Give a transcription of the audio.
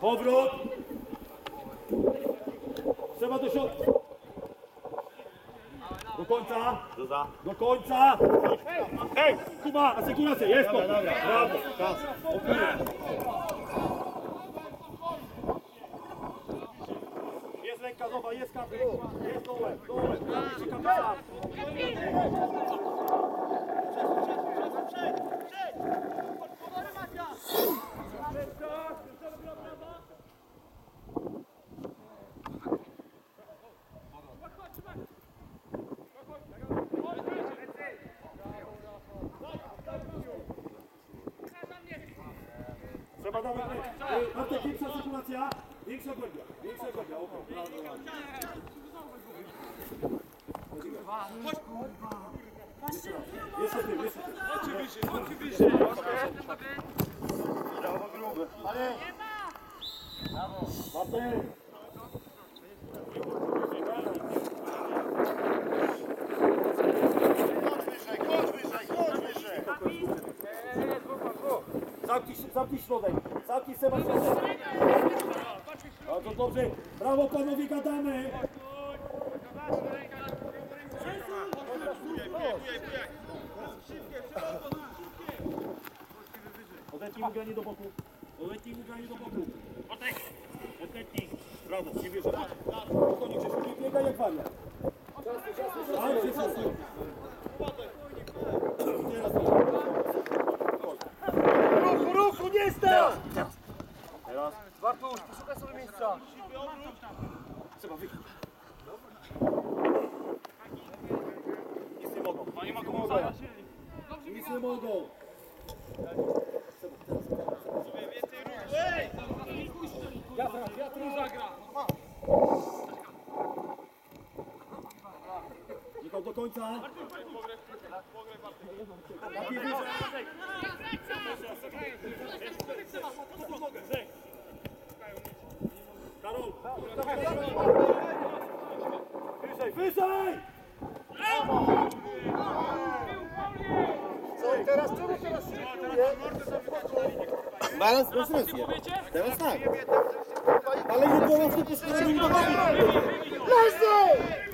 Powrót. Trzeba do środka. Do końca. Do końca. Ej, Kuba, asekuracja, jest to. Brawo. Jest ręka, zobacz, jest kapel. Jest dołem, dołem. Prawie się kapela. Allez! Bravo! Zamknij środek. Zamknij Seba środek. Bardzo dobrze. Brawo panowie, gadamy. Odetnij mu granie do boku. Odetnij mu granie do boku. Odetnij. Brawo, nie wierzę. Spokojnie, Grzesiu, nie biegaj jak wariat. Czysto! Teraz. Bartusz, poszukaj sobie miejsca. Trzeba wyjść. Nic nie mogą. Oni mogą zająć. Nic nie mogą. Ej! Ja teraz, ja teraz zagra. Nikogo do końca. Bartek, Bartek, Bartek. Wyżej, wyżej! Co, teraz czemu teraz Balans masz rację. Teraz tak. Ale nie było łatwo postawić do Leży!